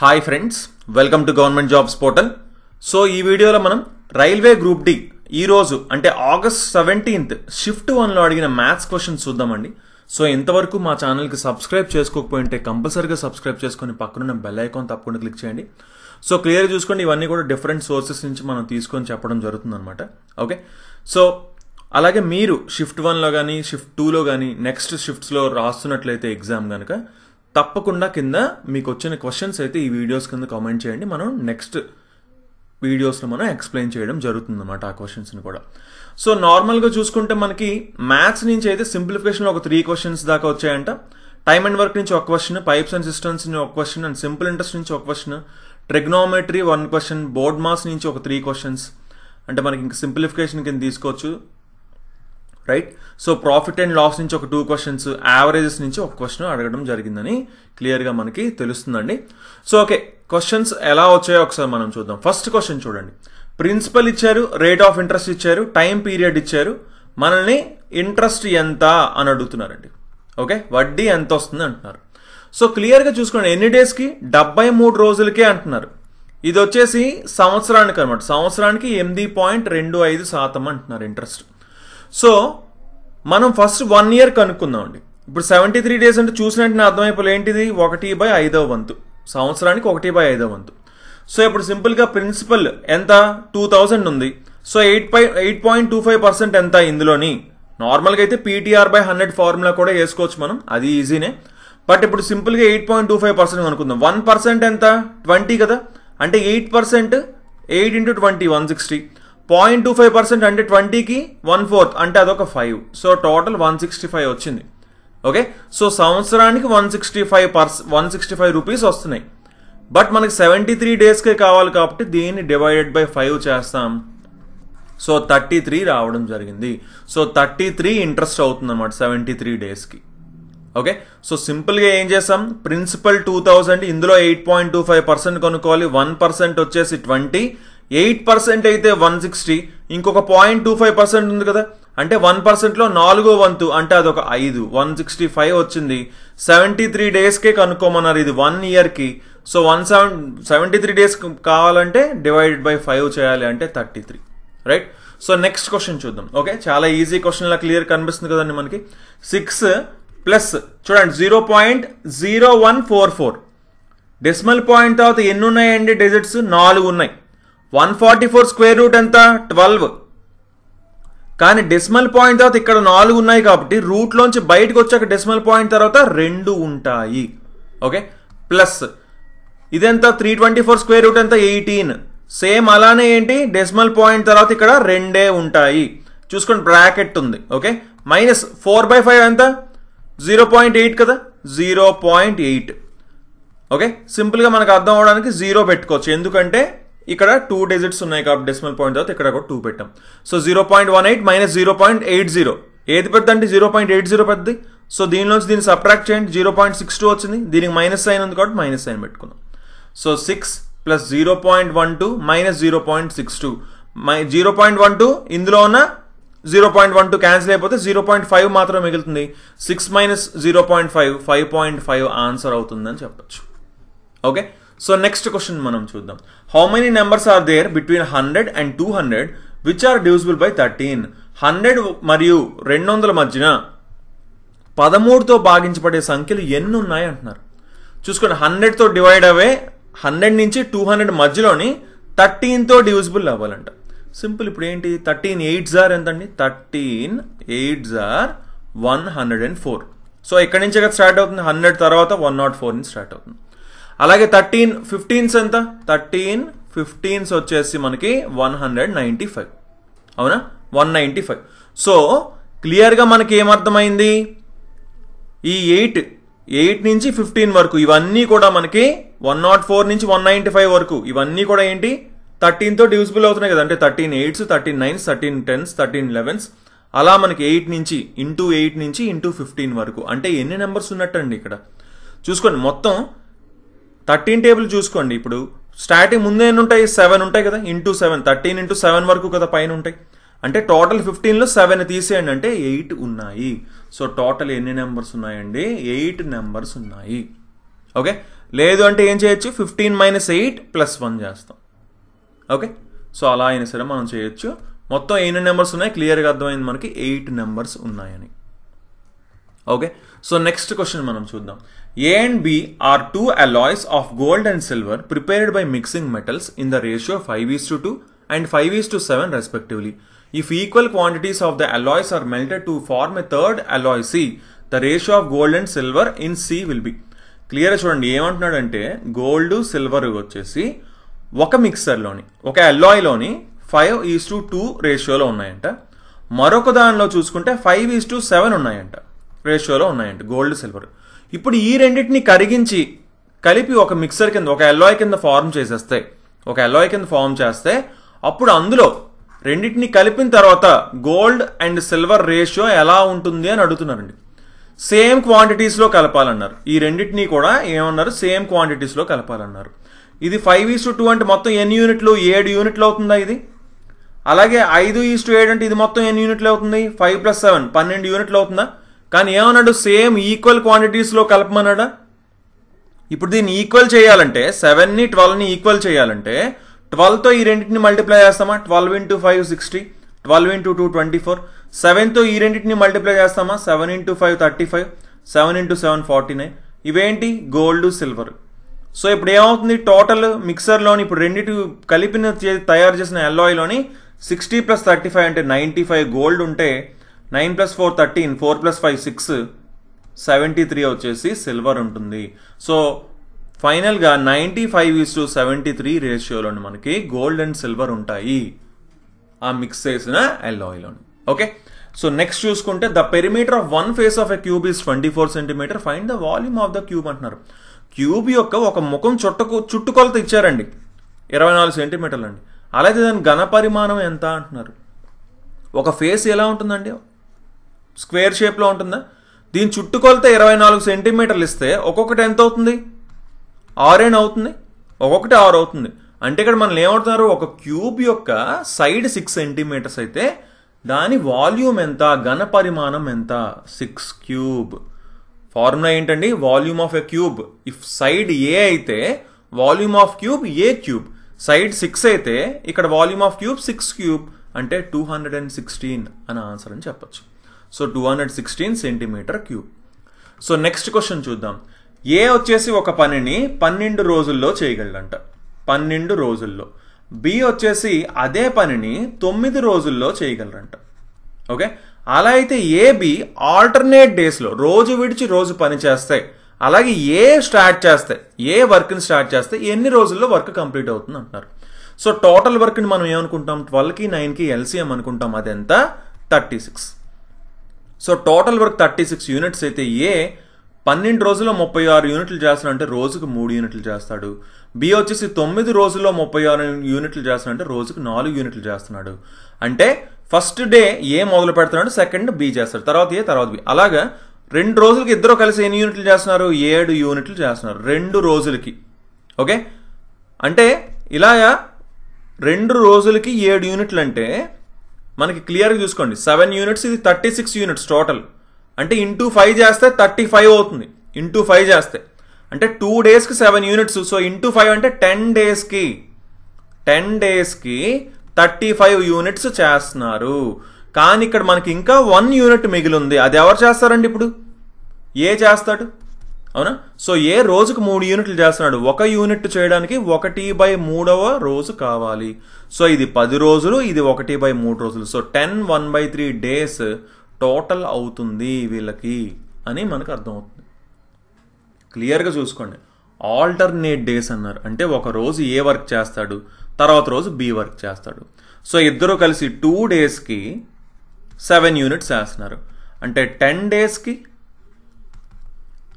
Hi friends welcome to government jobs portal so ఈ వీడియోలో మనం రైల్వే గ్రూప్ డి ఈరోజు అంటే ఆగస్ట్ సెవెంటీన్త్ షిఫ్ట్ వన్లో అడిగిన మ్యాథ్స్ క్వశ్చన్స్ చూద్దామండి. సో ఇంతవరకు మా ఛానల్కి సబ్స్క్రైబ్ చేసుకోకపోయింటే కంపల్సరీగా సబ్స్క్రైబ్ చేసుకొని పక్కనున్న బెల్ ఐకాన్ తప్పకుండా క్లిక్ చేయండి. సో క్లియర్ చూసుకోండి ఇవన్నీ కూడా డిఫరెంట్ సోర్సెస్ నుంచి మనం తీసుకొని చెప్పడం జరుగుతుందన్నమాట. ఓకే సో అలాగే మీరు షిఫ్ట్ వన్లో కానీ షిఫ్ట్ టూలో కానీ నెక్స్ట్ షిఫ్ట్స్లో రాస్తున్నట్లయితే ఎగ్జామ్ కనుక తప్పకుండా కింద మీకు వచ్చిన క్వశ్చన్స్ అయితే ఈ వీడియోస్ కింద కామెంట్ చేయండి. మనం నెక్స్ట్ వీడియోస్లో మనం ఎక్స్ప్లెయిన్ చేయడం జరుగుతుంది అనమాట ఆ క్వశ్చన్స్ని కూడా. సో నార్మల్గా చూసుకుంటే మనకి మ్యాథ్స్ నుంచి అయితే సింప్లిఫికేషన్లో ఒక త్రీ క్వశ్చన్స్ దాకా వచ్చాయంట. టైమ్ అండ్ వర్క్ నుంచి ఒక క్వశ్చన్ పైప్స్ అండ్ సిస్టమ్స్ నుంచి ఒక క్వశ్చన్ అండ్ సింపుల్ ఇంట్రెస్ట్ నుంచి ఒక question trigonometry one question board maths నుంచి ఒక త్రీ క్వశ్చన్స్ అంటే మనకి ఇంకా సింప్లిఫికేషన్ కింద తీసుకోవచ్చు. Right so profit and loss నుంచి ఒక టూ క్వశ్చన్స్ యావరేజెస్ నుంచి ఒక క్వశ్చన్ అడగడం జరిగిందని క్లియర్గా మనకి తెలుస్తుందండి. సో ఓకే క్వశ్చన్స్ ఎలా వచ్చాయో ఒకసారి మనం చూద్దాం. ఫస్ట్ క్వశ్చన్ చూడండి. ప్రిన్సిపల్ ఇచ్చారు రేట్ ఆఫ్ ఇంట్రెస్ట్ ఇచ్చారు టైం పీరియడ్ ఇచ్చారు. మనల్ని ఇంట్రెస్ట్ ఎంత అని అడుగుతున్నారండి. ఓకే వడ్డీ ఎంత వస్తుంది అంటున్నారు. సో క్లియర్గా చూసుకోండి ఎన్ని డేస్కి? డెబ్బై మూడు రోజులకే అంటున్నారు. ఇది వచ్చేసి సంవత్సరానికి అనమాట సంవత్సరానికి ఎనిమిది పాయింట్ రెండు ఐదు శాతం అంటున్నారు ఇంట్రెస్ట్ సో మనం ఫస్ట్ వన్ ఇయర్ కనుక్కుందామండి. ఇప్పుడు సెవెంటీ త్రీ డేస్ అంటే చూసినట్టు అర్థమైపోలే ఏంటిది? ఒకటి బై ఐదవ వంతు. సంవత్సరానికి ఒకటి బై ఐదవ వంతు. సో ఇప్పుడు సింపుల్గా ప్రిన్సిపల్ ఎంత? టూ థౌజండ్ ఉంది. సో ఎయిట్ పై eight point two five percent ఎంత ఇందులోని? నార్మల్గా అయితే పీటీఆర్ బై హండ్రెడ్ ఫార్ములా కూడా వేసుకోవచ్చు మనం. అది ఈజీనే బట్ ఇప్పుడు సింపుల్గా eight point two five percent అనుకుందాం వన్ పర్సెంట్ ఎంత? ట్వంటీ కదా. అంటే eight percent eight into twenty one sixty point two five percent అంటే ట్వంటీకి వన్ ఫోర్త్ అంటే అదొక five so total one sixty five వచ్చింది. ఓకే సో సంవత్సరానికి వన్ సిక్స్టీ ఫైవ్ పర్స్ వన్ సిక్స్టీ ఫైవ్ రూపీస్ వస్తున్నాయి. బట్ మనకి సెవెంటీ త్రీ డేస్కే కావాలి కాబట్టి దీన్ని డివైడెడ్ బై ఫైవ్ చేస్తాం. సో థర్టీ త్రీ రావడం జరిగింది. సో థర్టీ త్రీ ఇంట్రెస్ట్ అవుతుంది అనమాట సెవెంటీ త్రీ డేస్కి ఓకే సో సింపుల్గా ఏం చేసాం ప్రిన్సిపల్ టూ థౌజండ్ ఇందులో eight point two five percent కొనుక్కోవాలి. వన్ పర్సెంట్ వచ్చేసి ట్వంటీ ఎయిట్ పర్సెంట్ అయితే వన్ సిక్స్టీ ఇంకొక పాయింట్ టూ ఫైవ్ పర్సెంట్ ఉంది కదా. అంటే వన్ పర్సెంట్లో నాలుగో వంతు అంటే అదొక ఐదు వన్ సిక్స్టీ ఫైవ్ వచ్చింది. సెవెంటీ త్రీ డేస్కే కనుక్కోమన్నారు ఇది వన్ ఇయర్కి. So one seven seventy three days కావాలంటే డివైడెడ్ బై ఫైవ్ చేయాలి అంటే thirty three right? So next question చూద్దాం ఓకే? చాలా ఈజీ క్వశ్చన్ లా క్లియర్ కనిపిస్తుంది కదండి మనకి. సిక్స్ ప్లస్ చూడండి zero point zero one four four. Decimal point తర్వాత ఎన్ని ఉన్నాయండి డిజిట్స్? నాలుగు ఉన్నాయి one forty four square root ఎంత? ట్వెల్వ్. కానీ డెసిమల్ పాయింట్ తర్వాత ఇక్కడ నాలుగు ఉన్నాయి కాబట్టి రూట్లోంచి బయటకు వచ్చాక డెసిమల్ పాయింట్ తర్వాత రెండు ఉంటాయి. ఓకే? ప్లస్ ఇదెంత? Three twenty four square root ఎంత? ఎయిటీన్. సేమ్ అలానే ఏంటి? డెసిమల్ పాయింట్ తర్వాత ఇక్కడ రెండే ఉంటాయి. చూసుకోండి బ్రాకెట్ ఉంది. Okay? Minus four by five ఎంత? జీరో పాయింట్ ఎయిట్ కదా? Zero point eight. ఓకే? సింపుల్గా మనకు అర్థం అవడానికి జీరో పెట్టుకోవచ్చు. ఎందుకంటే ఇక్కడ టూ డిజిట్స్ ఉన్నాయి కాబట్టి డెసిమల్ పాయింట్ తర్వాత ఇక్కడ కూడా టూ పెట్టాం so zero point one eight minus zero point eight zero ఏది పెద్ద అంటే జీరో పాయింట్ ఎయిట్ జీరో పెద్దది సో దీనిలోంచి దీన్ని సబ్ట్రాక్ట్ చేయండి జీరో పాయింట్ సిక్స్ టూ వచ్చింది దీనికి మైనస్ సైన్ ఉంది కాబట్టి మైనస్ సైన్ పెట్టుకుందాం so six plus zero point one two minus zero point six two my zero point one two ఇందులో ఉన్న zero point one two cancel అయిపోతే zero point five మాత్రం మిగులుతుంది six minus zero point five five point five answer అవుతుందని చెప్పొచ్చు okay so next question మనం చూద్దాం. How many numbers are there between hundred and two hundred which are divisible by thirteen hundred మరియు రెండు వందల మధ్యన పదమూడుతో భాగించబడే సంఖ్యలు ఎన్ని ఉన్నాయి అంటున్నారు. చూసుకోండి హండ్రెడ్తో డివైడ్ అవే హండ్రెడ్ నుంచి టూ హండ్రెడ్ మధ్యలోని థర్టీన్తో డివిజిబుల్ అవ్వాలంట. సింపుల్ ఇప్పుడు ఏంటి? థర్టీన్ ఎయిట్ జార్ ఎంతండి? Thirteen eight jar one hundred and four so ఎక్కడి oh నుంచి స్టార్ట్ అవుతుంది? హండ్రెడ్ తర్వాత వన్ నాట్ ఫోర్ నుంచి స్టార్ట్ అవుతుంది. అలాగే థర్టీన్ ఫిఫ్టీన్స్ ఎంత? థర్టీన్ ఫిఫ్టీన్స్ వచ్చేసి మనకి వన్ హండ్రెడ్ నైంటీ ఫైవ్. అవునా? One ninety five. సో క్లియర్గా మనకి ఏమర్థమైంది? ఈ ఎయిట్ ఎయిట్ నుంచి ఫిఫ్టీన్ వరకు ఇవన్నీ కూడా మనకి వన్ నాట్ ఫోర్ నుంచి వన్ నైంటీ ఫైవ్ వరకు ఇవన్నీ కూడా ఏంటి? థర్టీన్తో డివిజిబుల్ అవుతున్నాయి కదా. అంటే thirteen eights thirteen nines thirteen tens thirteen elevens. అలా మనకి ఎయిట్ నుంచి ఇంటూ ఎయిట్ నుంచి ఇంటూ ఫిఫ్టీన్ వరకు. అంటే ఎన్ని నెంబర్స్ ఉన్నట్టండి ఇక్కడ? చూసుకోండి మొత్తం థర్టీన్ టేబుల్ చూసుకోండి. ఇప్పుడు స్టార్టింగ్ ముందే ఎన్ని ఉంటాయి? సెవెన్ ఉంటాయి కదా? Into seven. Thirteen into seven వరకు కదా పైన ఉంటాయి. అంటే టోటల్ ఫిఫ్టీన్లో సెవెన్ తీసేయండి అంటే ఎయిట్ ఉన్నాయి. సో టోటల్ ఎన్ని నెంబర్స్ ఉన్నాయండి? ఎయిట్ నెంబర్స్ ఉన్నాయి. ఓకే? లేదు అంటే ఏం చేయొచ్చు? Fifteen minus eight plus one చేస్తాం. ఓకే? సో అలా అయినా సరే మనం చేయొచ్చు. మొత్తం ఎన్ని నెంబర్స్ ఉన్నాయి? క్లియర్గా అర్థమైంది మనకి. ఎయిట్ నెంబర్స్ ఉన్నాయని. ఓకే? సో నెక్స్ట్ క్వశ్చన్ మనం చూద్దాం. A and B are two alloys of gold and silver prepared by mixing metals in the ratio five is to two and five is to seven respectively if equal quantities of the alloys are melted to form a third alloy C the ratio of gold and silver in C will be clear చూడండి ఏమంటున్నాడంటే gold silver వచ్చేసి ఒక మిక్సర్లోని ఒక అల్లాయ్లోని five is to two రేషియోలో ఉన్నాయంట. మరొక దానిలో చూసుకుంటే ఫైవ్ ఈస్ టు సెవెన్ ఉన్నాయంట. రేషియోలో ఉన్నాయండి. Gold silver. ఇప్పుడు ఈ రెండింటిని కరిగించి కలిపి ఒక మిక్సర్ కింద ఒక ఎల్లోయ్ కింద ఫార్మ్ చేసేస్తే ఒక ఎల్లోయ్ కింద ఫార్మ్ చేస్తే అప్పుడు అందులో రెండింటిని కలిపిన తర్వాత గోల్డ్ అండ్ సిల్వర్ రేషియో ఎలా ఉంటుంది అని అడుగుతున్నారండి. సేమ్ క్వాంటిటీస్లో కలపాలన్నారు. ఈ రెండింటినీ కూడా ఏమన్నారు? సేమ్ క్వాంటిటీస్లో కలపాలన్నారు. ఇది ఫైవ్ ఈస్ టు టూ అంటే మొత్తం ఎన్ని యూనిట్లు? ఏడు యూనిట్లు అవుతుందా ఇది? అలాగే ఐదు ఈస్ టు ఏడు అంటే ఇది మొత్తం ఎన్ని యూనిట్లు అవుతుంది? ఫైవ్ ప్లస్ సెవెన్ పన్నెండు యూనిట్లు అవుతుందా? కానీ ఏమన్నాడు? సేమ్ ఈక్వల్ క్వాంటిటీస్లో కలపమన్నాడా? ఇప్పుడు దీన్ని ఈక్వల్ చేయాలంటే సెవెన్ని ట్వెల్వ్ని ఈక్వల్ చేయాలంటే ట్వెల్వ్తో ఈ రెండింటిని మల్టిప్లై చేస్తామా? Twelve into five sixty twelve into two twenty four సెవెన్తో ఈ రెండింటిని మల్టిప్లై చేస్తామా? Seven into five thirty five seven into seven forty nine ఇవేంటి? గోల్డ్ సిల్వర్ సో ఇప్పుడు ఏమవుతుంది? టోటల్ మిక్సర్లోని ఇప్పుడు రెండింటి కలిపిన తయారు చేసిన ఎల్లాయిలోని సిక్స్టీ ప్లస్ థర్టీ ఫైవ్ అంటే నైంటీ ఫైవ్ గోల్డ్ ఉంటే nine plus four thirteen four plus five six seventy three వచ్చేసి సిల్వర్ ఉంటుంది. సో ఫైనల్గా ninety five is to seventy three రేషియోలోని మనకి గోల్డ్ అండ్ సిల్వర్ ఉంటాయి. ఆ మిక్స్ చేసిన ఎల్లాయిలోని ఓకే? సో నెక్స్ట్ చూసుకుంటే the perimeter of one face of a cube is twenty four centimetre. Find the volume of the cube అంటున్నారు. Cube యొక్క ఒక ముఖం చుట్టకు చుట్టుకొలత ఇచ్చారండి. ఇరవై నాలుగు సెంటీమీటర్లు అండి అలాగే దాని ఘన పరిమాణం ఎంత అంటున్నారు? ఒక ఫేస్ ఎలా ఉంటుందండి? స్క్వేర్ షేప్లో ఉంటుందా? దీని చుట్టుకొలత ఇరవై నాలుగు సెంటీమీటర్లు ఇస్తే ఒక్కొక్కటి ఎంత అవుతుంది? ఆరేన్ అవుతుంది? ఒక్కొక్కటి ఆరు అవుతుంది. అంటే ఇక్కడ మనం ఏమవుతున్నారు ఒక క్యూబ్ యొక్క సైడ్ సిక్స్ సెంటీమీటర్స్ అయితే దాని వాల్యూమ్ ఎంత? ఘన పరిమాణం ఎంత? Six cube. ఫార్ములా ఏంటండి? Volume of a cube. If side a అయితే volume of cube a cube? Side six అయితే ఇక్కడ volume of cube six cube. అంటే టూ హండ్రెడ్ అండ్ సిక్స్టీన్ అని ఆన్సర్ అని చెప్పచ్చు. So two hundred sixteen centimetre cube. So next question చూద్దాం. A వచ్చేసి ఒక పనిని పన్నెండు రోజుల్లో చేయగలడంట. పన్నెండు రోజుల్లో. బి వచ్చేసి అదే పనిని తొమ్మిది రోజుల్లో చేయగలరంట. ఓకే? అలా అయితే ఏ బి ఆల్టర్నేట్ డేస్లో రోజు విడిచి రోజు పని చేస్తాయి అలాగే ఏ స్టార్ట్ చేస్తే ఏ వర్క్ని స్టార్ట్ చేస్తే ఎన్ని రోజుల్లో వర్క్ కంప్లీట్ అవుతుంది అంటున్నారు. సో టోటల్ వర్క్ని మనం ఏమనుకుంటాం? ట్వెల్వ్కి నైన్కి ఎల్సీఎం అనుకుంటాం. అదెంత? Thirty six. So total work thirty six units అయితే ఏ పన్నెండు రోజుల్లో ముప్పై ఆరు యూనిట్లు చేస్తాడు అంటే రోజుకు మూడు యూనిట్లు చేస్తాడు. బి వచ్చేసి తొమ్మిది రోజుల్లో ముప్పై ఆరు యూనిట్లు చేస్తాడు అంటే రోజుకు నాలుగు యూనిట్లు చేస్తున్నాడు. అంటే ఫస్ట్ డే ఏ మొదలు పెడుతున్నాడు సెకండ్ బి చేస్తాడు తర్వాత ఏ తర్వాత బి. అలాగా రెండు రోజులకి ఇద్దరు కలిసి ఎన్ని యూనిట్లు చేస్తున్నారు? ఏడు యూనిట్లు చేస్తున్నారు రెండు రోజులకి. ఓకే? అంటే ఇలాగా రెండు రోజులకి ఏడు యూనిట్లు అంటే మనకి క్లియర్గా చూసుకోండి. సెవెన్ యూనిట్స్ ఇది థర్టీ సిక్స్ యూనిట్స్ టోటల్. అంటే ఇంటూ ఫైవ్ చేస్తే థర్టీ ఫైవ్ అవుతుంది. ఇంటూ ఫైవ్ చేస్తే. అంటే టూ డేస్కి seven units. So into five అంటే టెన్ డేస్కి. టెన్ డేస్కి థర్టీ ఫైవ్ యూనిట్స్ చేస్తున్నారు. కానీ ఇక్కడ మనకి ఇంకా వన్ యూనిట్ మిగిలి ఉంది. అది ఎవరు చేస్తారండి ఇప్పుడు? ఏ చేస్తాడు? అవునా? సో ఏ రోజుకు మూడు యూనిట్లు చేస్తున్నాడు? ఒక యూనిట్ చేయడానికి ఒకటి బై మూడవ రోజు కావాలి. సో ఇది పది రోజులు ఇది ఒకటి బై మూడు రోజులు. So ten one by three days total అవుతుంది వీళ్ళకి అని మనకు అర్థమవుతుంది. క్లియర్గా చూసుకోండి. ఆల్టర్నేట్ డేస్ అన్నారు. అంటే ఒక రోజు ఏ వర్క్ చేస్తాడు? తర్వాత రోజు బి వర్క్ చేస్తాడు. సో ఇద్దరు కలిసి టూ డేస్కి సెవెన్ యూనిట్స్ చేస్తున్నారు. అంటే టెన్ డేస్కి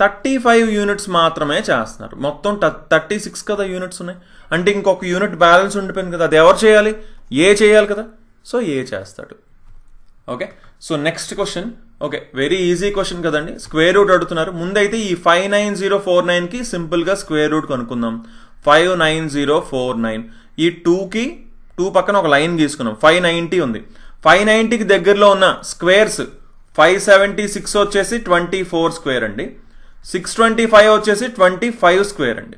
థర్టీ ఫైవ్ యూనిట్స్ మాత్రమే చేస్తున్నారు. మొత్తం థర్టీ సిక్స్ కదా యూనిట్స్ ఉన్నాయి. అంటే ఇంకొక యూనిట్ బ్యాలెన్స్ ఉండిపోయింది కదా అది ఎవరు చేయాలి? ఏ చేయాలి కదా? సో ఏ చేస్తాడు. Okay? So next question. Okay very easy question కదండి. స్క్వేర్ రూట్ అడుగుతున్నారు. ముందైతే ఈ ఫైవ్ నైన్ జీరో ఫోర్ నైన్కి సింపుల్గా స్క్వేర్ రూట్ కనుక్కుందాం. Five nine zero four nine. ఈ టూకి టూ పక్కన ఒక లైన్ గీసుకున్నాం. ఫైవ్ నైంటీ ఉంది. ఫైవ్ నైంటీకి దగ్గరలో ఉన్న స్క్వేర్స్ ఫైవ్ సెవెంటీ సిక్స్ వచ్చేసి ట్వంటీ ఫోర్ స్క్వేర్ అండి. సిక్స్ ట్వంటీ ఫైవ్ వచ్చేసి ట్వంటీ ఫైవ్ స్క్వేర్ అండి.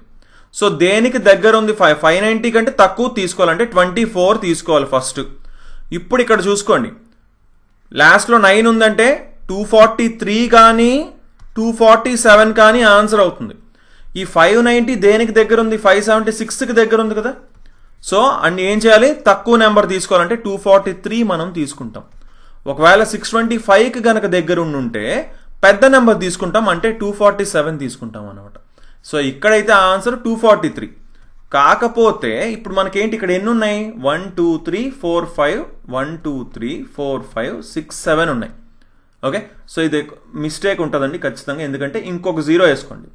సో దేనికి దగ్గర ఉంది ఫైవ్ ఫైవ్ నైంటీ కంటే తక్కువ తీసుకోవాలంటే ట్వంటీ ఫోర్ తీసుకోవాలి ఫస్ట్ ఇప్పుడు ఇక్కడ చూసుకోండి. లాస్ట్లో నైన్ ఉందంటే టూ ఫార్టీ త్రీ కానీ టూ ఫార్టీ సెవెన్ కానీ ఆన్సర్ అవుతుంది. ఈ ఫైవ్ నైంటీ దేనికి దగ్గర ఉంది? ఫైవ్ సెవెంటీ సిక్స్కి దగ్గర ఉంది కదా. సో అండ్ ఏం చేయాలి? తక్కువ నెంబర్ తీసుకోవాలంటే టూ ఫార్టీ త్రీ మనం తీసుకుంటాం. ఒకవేళ సిక్స్ ట్వంటీ ఫైవ్కి గనక దగ్గర ఉండుంటే పెద్ద నెంబర్ తీసుకుంటాం అంటే టూ ఫార్టీ సెవెన్ తీసుకుంటాం అనమాట సో ఇక్కడైతే ఆన్సర్ టూ ఫార్టీ త్రీ కాకపోతే ఇప్పుడు మనకేంటి ఇక్కడ ఎన్ని ఉన్నాయి? One two three four five one two three four five six seven ఉన్నాయి. ఓకే సో ఇది మిస్టేక్ ఉంటుందండి ఖచ్చితంగా. ఎందుకంటే ఇంకొక జీరో వేసుకోండి.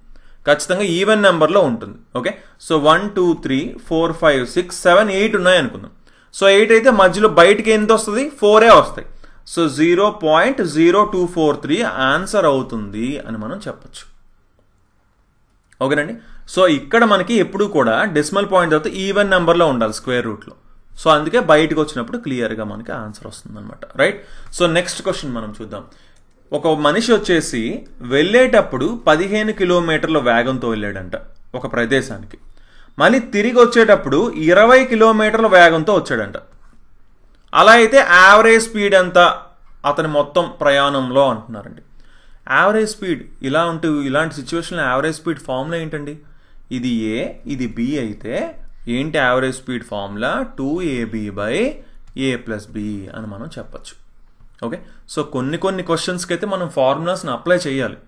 ఖచ్చితంగా ఈవెన్ నెంబర్లో ఉంటుంది. Okay so one two three four five six seven eight ఉన్నాయి అనుకుందాం. సో ఎయిట్ అయితే మధ్యలో బయటికి ఎంత వస్తుంది? ఫోరే వస్తాయి. So zero point zero two four three answer అవుతుంది అని మనం చెప్పచ్చు. ఓకేనండి? సో ఇక్కడ మనకి ఎప్పుడు కూడా డెసిమల్ పాయింట్ తర్వాత ఈవెన్ నెంబర్లో ఉండాలి స్క్వేర్ రూట్లో. సో అందుకే బయటకు వచ్చినప్పుడు క్లియర్గా మనకి ఆన్సర్ వస్తుంది అనమాట రైట్? సో నెక్స్ట్ క్వశ్చన్ మనం చూద్దాం. ఒక మనిషి వచ్చేసి వెళ్ళేటప్పుడు పదిహేను కిలోమీటర్ల వేగంతో వెళ్ళాడంట ఒక ప్రదేశానికి. మళ్ళీ తిరిగి వచ్చేటప్పుడు ఇరవై కిలోమీటర్ల వేగంతో వచ్చాడంట. అలా అయితే యావరేజ్ స్పీడ్ ఎంత? అతని మొత్తం ప్రయాణంలో అంటున్నారండి. యావరేజ్ స్పీడ్ ఇలా ఉంటూ ఇలాంటి సిచ్యువేషన్లో యావరేజ్ స్పీడ్ ఫార్ములా ఏంటండి? ఇది ఏ ఇది బి అయితే ఏంటి average speed formula two AB by A plus B అని మనం చెప్పచ్చు. ఓకే సో కొన్ని కొన్ని క్వశ్చన్స్కి అయితే మనం ఫార్ములాస్ని అప్లై చేయాలి.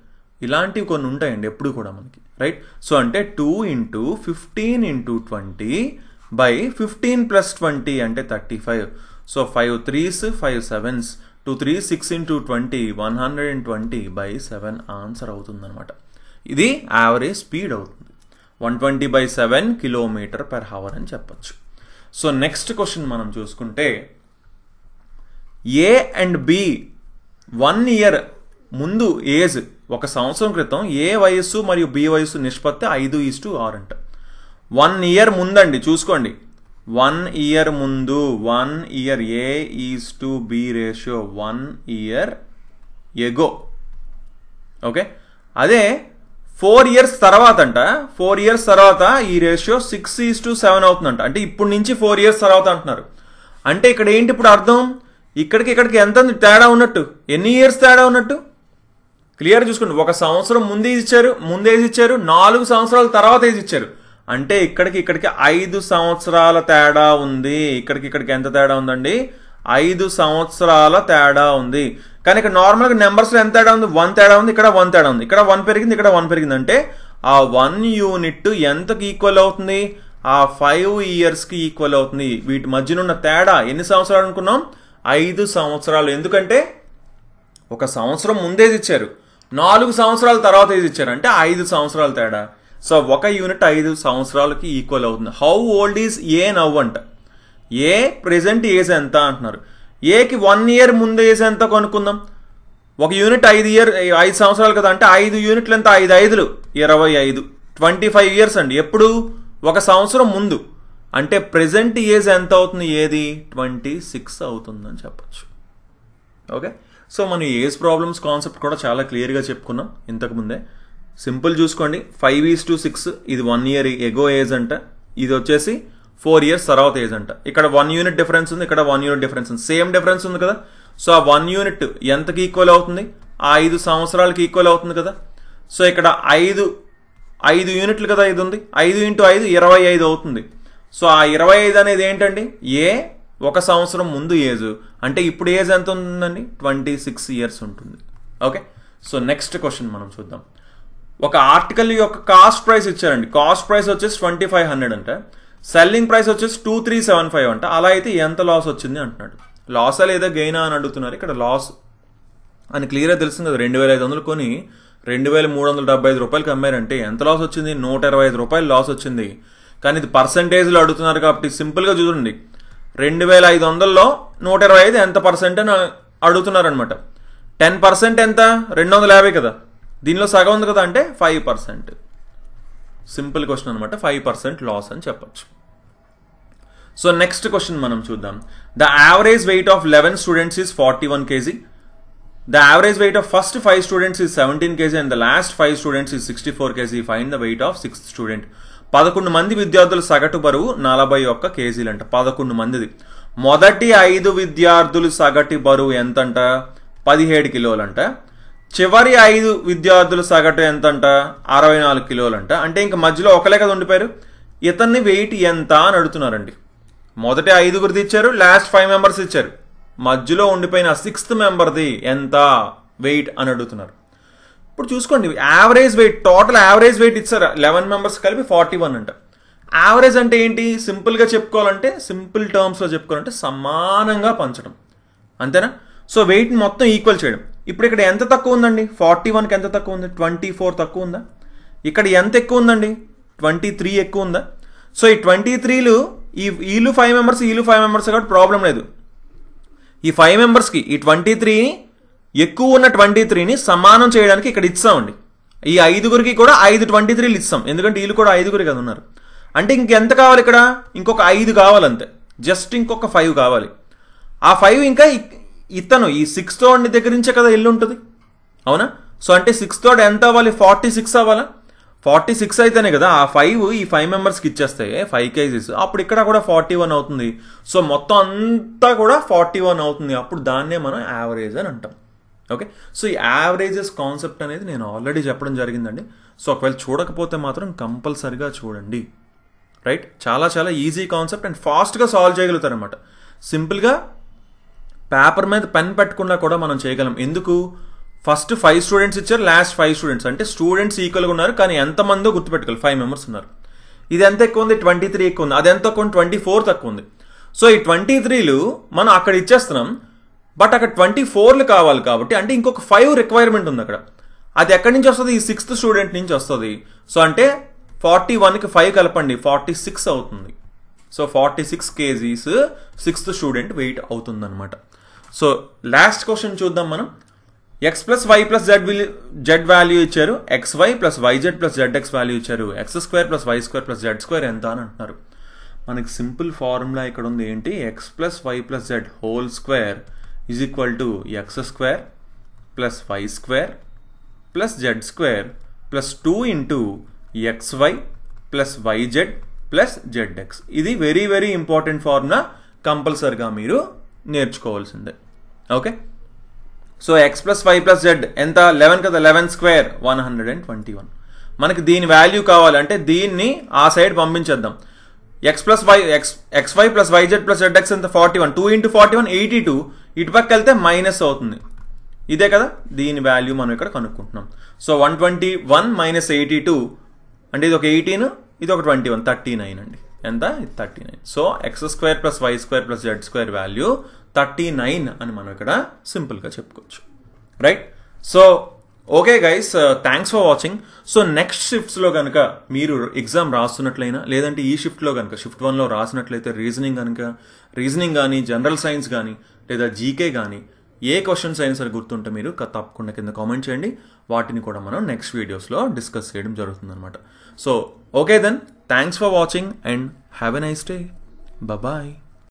ఇలాంటివి కొన్ని ఉంటాయండి ఎప్పుడు కూడా మనకి రైట్ సో అంటే two into fifteen into twenty by fifteen plus twenty అంటే thirty five so five threes five sevens two three six into twenty one hundred and twenty by seven answer అవుతుందన్నమాట. ఇది యావరేజ్ స్పీడ్ అవుతుంది. One twenty by seven kilometre per hour అని చెప్పచ్చు. So next question మనం చూసుకుంటే A and B one year ముందు age ఒక సంవత్సరం క్రితం ఏ వయస్సు మరియు బి వయస్సు నిష్పత్తి ఐదు ఈస్ టు ఆరు అంట. వన్ ఇయర్ ముందండి చూసుకోండి. వన్ ఇయర్ ముందు one year A is to B ratio one year ago okay అదే ఫోర్ ఇయర్స్ తర్వాత అంట ఫోర్ ఇయర్స్ తర్వాత ఈ ratio six is to seven అవుతుందంట. అంటే ఇప్పుడు నుంచి ఫోర్ ఇయర్స్ తర్వాత అంటున్నారు. అంటే ఇక్కడ ఏంటి ఇప్పుడు అర్థం? ఇక్కడికి ఇక్కడికి ఎంత తేడా ఉన్నట్టు. ఎన్ని ఇయర్స్ తేడా ఉన్నట్టు? క్లియర్ చూసుకోండి. ఒక సంవత్సరం ముందు ఇచ్చారు ముందే ఇచ్చారు నాలుగు సంవత్సరాల తర్వాత ఇచ్చారు. అంటే ఇక్కడికి ఇక్కడికి ఐదు సంవత్సరాల తేడా ఉంది. ఇక్కడికి ఇక్కడికి ఎంత తేడా ఉందండి? ఐదు సంవత్సరాల తేడా ఉంది. కానీ ఇక్కడ నార్మల్గా నెంబర్స్లో ఎంత తేడా ఉంది? వన్ తేడా ఉంది. ఇక్కడ వన్ తేడా ఉంది. ఇక్కడ వన్ పెరిగింది. ఇక్కడ వన్ పెరిగింది. అంటే ఆ వన్ యూనిట్ ఎంతకి ఈక్వల్ అవుతుంది? ఆ ఫైవ్ ఇయర్స్కి ఈక్వల్ అవుతుంది. వీటి మధ్యన ఉన్న తేడా ఎన్ని సంవత్సరాలు అనుకున్నాం? ఐదు సంవత్సరాలు. ఎందుకంటే ఒక సంవత్సరం ముందేది ఇచ్చారు. నాలుగు సంవత్సరాల తర్వాత ఏది ఇచ్చారు? అంటే ఐదు సంవత్సరాల తేడా. సో ఒక యూనిట్ ఐదు సంవత్సరాలకి ఈక్వల్ అవుతుంది. How old is A now అంట. ఏ ప్రెసెంట్ ఏజ్ ఎంత అంటున్నారు. ఏకి వన్ ఇయర్ ముందు ఏజ్ ఎంత కొనుక్కుందాం? ఒక యూనిట్ ఐదు ఇయర్ ఐదు సంవత్సరాలు కదా అంటే ఐదు యూనిట్లు ఎంత? ఐదు ఐదులు. ఇరవై ఐదు. ట్వంటీ ఫైవ్ ఇయర్స్ అండి. ఎప్పుడు? ఒక సంవత్సరం ముందు. అంటే ప్రెజెంట్ ఏజ్ ఎంత అవుతుంది? ఏది? ట్వంటీ సిక్స్ అవుతుందని చెప్పచ్చు. ఓకే సో మనం ఏజ్ ప్రాబ్లమ్స్ కాన్సెప్ట్ కూడా చాలా క్లియర్గా చెప్పుకున్నాం ఇంతకు ముందే. సింపుల్ చూసుకోండి. ఫైవ్ ఈస్ టు సిక్స్ ఇది వన్ ఇయర్ ఎగో ఏజ్ అంట. ఇది వచ్చేసి ఫోర్ ఇయర్స్ తర్వాత ఏజ్ అంట. ఇక్కడ వన్ యూనిట్ డిఫరెన్స్ ఉంది ఇక్కడ వన్ యూనిట్ డిఫరెన్స్ ఉంది. సేమ్ డిఫరెన్స్ ఉంది కదా? సో ఆ వన్ యూనిట్ ఎంతకి ఈక్వల్ అవుతుంది? ఆ ఐదు సంవత్సరాలకి ఈక్వల్ అవుతుంది కదా? సో ఇక్కడ ఐదు ఐదు యూనిట్లు కదా ఇది ఉంది? ఐదు ఇంటూ ఐదు ఇరవై ఐదు అవుతుంది. సో ఆ ఇరవై ఐదు అనేది ఏంటండి? ఏ ఒక సంవత్సరం ముందు ఏజ్ అంటే ఇప్పుడు ఏజ్ ఎంత ఉంటుందండి ట్వంటీ సిక్స్ ఇయర్స్ ఉంటుంది. ఓకే సో నెక్స్ట్ క్వశ్చన్ మనం చూద్దాం. ఒక ఆర్టికల్ యొక్క కాస్ట్ ప్రైస్ ఇచ్చారండి. కాస్ట్ ప్రైస్ వచ్చేసి ట్వంటీ ఫైవ్ హండ్రెడ్ అంటే. సెల్లింగ్ ప్రైస్ వచ్చేసి టూ త్రీ సెవెన్ ఫైవ్ అంట. అలా అయితే ఎంత లాస్ వచ్చింది అంటున్నాడు. లాసా లేదా గెయినా అని అడుగుతున్నారు. ఇక్కడ లాస్ అని క్లియర్గా తెలుస్తుంది కదా. రెండు వేల ఐదు వందలు కొని రెండు వేల మూడు వందల డెబ్బై ఐదు రూపాయలకి అమ్మారంటే ఎంత లాస్ వచ్చింది? నూట ఇరవై ఐదు రూపాయలు లాస్ వచ్చింది. కానీ ఇది పర్సంటేజ్లో అడుగుతున్నారు కాబట్టి సింపుల్గా చూడండి. రెండు వేల ఐదు వందల్లో నూట ఇరవై ఐదు ఎంత పర్సెంట్ అని అడుగుతున్నారనమాట టెన్ పర్సెంట్ ఎంత? రెండు వందల యాభై కదా. దీనిలో సగం ఉంది కదా అంటే ఫైవ్ పర్సెంట్ సింపుల్ క్వశ్చన్ అనమాట ఫైవ్ పర్సెంట్ లాస్ అని చెప్పచ్చు. సో నెక్స్ట్ క్వశ్చన్ మనం చూద్దాం. The average weight of eleven students is forty one kg the average weight of first five students is seventeen kg and the last five students is sixty four kg fine the weight of sixth student పదకొండు మంది విద్యార్థుల సగటు బరువు నలభై ఒక్క కేజీలంట. పదకొండు మందిది. మొదటి ఐదు విద్యార్థులు సగటు బరువు ఎంతంట? పదిహేడు కిలోలంట. చివరి ఐదు విద్యార్థుల సగటు ఎంతంట? అరవై నాలుగు కిలోలంట. అంటే ఇంక మధ్యలో ఒకలే కదా ఉండిపోయారు. ఇతన్ని వెయిట్ ఎంత అని అడుగుతున్నారండి. మొదటి ఐదుగురిది ఇచ్చారు లాస్ట్ ఫైవ్ మెంబర్స్ ఇచ్చారు మధ్యలో ఉండిపోయిన సిక్స్త్ మెంబర్ది ఎంత వెయిట్ అని అడుగుతున్నారు. ఇప్పుడు చూసుకోండి average weight total average weight ఇచ్చారు. లెవెన్ మెంబర్స్ కలిపి ఫార్టీ వన్ అంట. యావరేజ్ అంటే ఏంటి? సింపుల్గా చెప్పుకోవాలంటే సింపుల్ టర్మ్స్లో చెప్పుకోవాలంటే సమానంగా పంచడం. అంతేనా? సో వెయిట్ మొత్తం ఈక్వల్ చేయడం. ఇప్పుడు ఇక్కడ ఎంత తక్కువ ఉందండి? ఫార్టీ వన్కి ఎంత తక్కువ ఉంది? ట్వంటీ ఫోర్ తక్కువ ఉందా? ఇక్కడ ఎంత ఎక్కువ ఉందండి? ట్వంటీ త్రీ ఎక్కువ ఉందా? సో ఈ ట్వంటీ త్రీలు ఈ వీళ్ళు ఫైవ్ మెంబర్స్ వీళ్ళు ఫైవ్ మెంబర్స్ కాబట్టి ప్రాబ్లం లేదు. ఈ ఫైవ్ మెంబర్స్కి ఈ ట్వంటీ త్రీని ఎక్కువ ఉన్న ట్వంటీ త్రీని సమానం చేయడానికి ఇక్కడ ఇచ్చామండి. ఈ ఐదుగురికి కూడా ఐదు ట్వంటీ త్రీలు ఇస్తాం ఎందుకంటే వీళ్ళు కూడా ఐదుగురు కదా ఉన్నారు. అంటే ఇంకెంత కావాలి ఇక్కడ? ఇంకొక ఐదు కావాలంతే. జస్ట్ ఇంకొక ఫైవ్ కావాలి. ఆ ఫైవ్ ఇంకా ఇతను ఈ సిక్స్ థర్డ్ని దగ్గర నుంచే కదా ఇల్లు ఉంటుంది అవునా? సో అంటే సిక్స్ థర్డ్ ఎంత అవ్వాలి? ఫార్టీ సిక్స్ అవ్వాలా? ఫార్టీ సిక్స్ అయితేనే కదా ఆ ఫైవ్ ఈ ఫైవ్ మెంబర్స్కి ఇచ్చేస్తాయి ఫైవ్ కేజీస్ అప్పుడు ఇక్కడ కూడా ఫార్టీ వన్ అవుతుంది. సో మొత్తం అంతా కూడా ఫార్టీ వన్ అవుతుంది. అప్పుడు దాన్నే మనం యావరేజ్ అని అంటాం. ఓకే సో ఈ యావరేజెస్ కాన్సెప్ట్ అనేది నేను ఆల్రెడీ చెప్పడం జరిగిందండి. సో ఒకవేళ చూడకపోతే మాత్రం కంపల్సరిగా చూడండి. రైట్ చాలా చాలా ఈజీ కాన్సెప్ట్ అండ్ ఫాస్ట్గా సాల్వ్ చేయగలుగుతారు అనమాట సింపుల్గా పేపర్ మీద పెన్ పెట్టకుండా కూడా మనం చేయగలం. ఎందుకు? ఫస్ట్ ఫైవ్ స్టూడెంట్స్ ఇచ్చారు లాస్ట్ ఫైవ్ స్టూడెంట్స్. అంటే స్టూడెంట్స్ ఈక్వల్గా ఉన్నారు కానీ ఎంతమందో గుర్తుపెట్టుకోవాలి. ఫైవ్ మెంబర్స్ ఉన్నారు. ఇది ఎంత ఎక్కువ ఉంది? ట్వంటీ త్రీ ఎక్కువ ఉంది. అది ఎంత ఎక్కువ ఉంది? ట్వంటీ ఫోర్ తక్కువ ఉంది. సో ఈ ట్వంటీ త్రీలు మనం అక్కడ ఇచ్చేస్తున్నాం బట్ అక్కడ ట్వంటీ ఫోర్లు కావాలి కాబట్టి అంటే ఇంకొక ఫైవ్ రిక్వైర్మెంట్ ఉంది అక్కడ. అది ఎక్కడి నుంచి వస్తుంది? ఈ సిక్స్త్ స్టూడెంట్ నుంచి వస్తుంది. సో అంటే ఫార్టీ వన్కి ఫైవ్ కలపండి. ఫార్టీ సిక్స్ అవుతుంది. So forty six kgs sixth student weight అవుతుందన్నమాట. సో లాస్ట్ క్వశ్చన్ చూద్దాం మనం. X plus y plus z z value ఇచ్చారు. X y plus y z plus z x value ఇచ్చారు. X square plus y square plus z square ఎంత అని అంటున్నారు. మనకి simple formula ఇక్కడ ఉంది ఏంటి? X plus y plus z whole square is equal to x square plus y square plus z square plus two into x y plus y z plus z x ఇది very very important formula కంపల్సరిగా మీరు నేర్చుకోవాల్సిందే. Okay so x plus y plus z ఎంత? Eleven కదా? Eleven square one hundred and twenty one మనకి దీని value కావాలంటే దీన్ని ఆ side పంపించేద్దాం. X plus y x x y plus y z plus z x ఎంత? Forty one two into forty one eighty two ఇటు పక్క వెళ్తే మైనస్ అవుతుంది. ఇదే కదా? దీని వాల్యూ మనం ఇక్కడ కనుక్కుంటున్నాం. So one twenty one minus eighty two అంటే ఇది ఒక ఎయిటీన్ ఇది ఒక ట్వంటీ వన్ థర్టీ నైన్ అండి. ఎంత? Thirty nine so x square plus y square plus z square value thirty nine అని మనం ఇక్కడ సింపుల్గా చెప్పుకోవచ్చు. Right so okay guys thanks for watching so next షిఫ్ట్స్లో కనుక మీరు ఎగ్జామ్ రాస్తున్నట్లయినా లేదంటే ఈ షిఫ్ట్లో కనుక షిఫ్ట్ వన్లో రాసినట్లయితే రీజనింగ్ కనుక రీజనింగ్ కానీ జనరల్ సైన్స్ కానీ లేదా జీకే కానీ ఏ క్వశ్చన్స్ అయినా సరే గుర్తుంటే మీరు తప్పకుండా కింద కామెంట్ చేయండి. వాటిని కూడా మనం నెక్స్ట్ వీడియోస్లో డిస్కస్ చేయడం జరుగుతుందన్నమాట. So okay then thanks for watching and have a nice day bye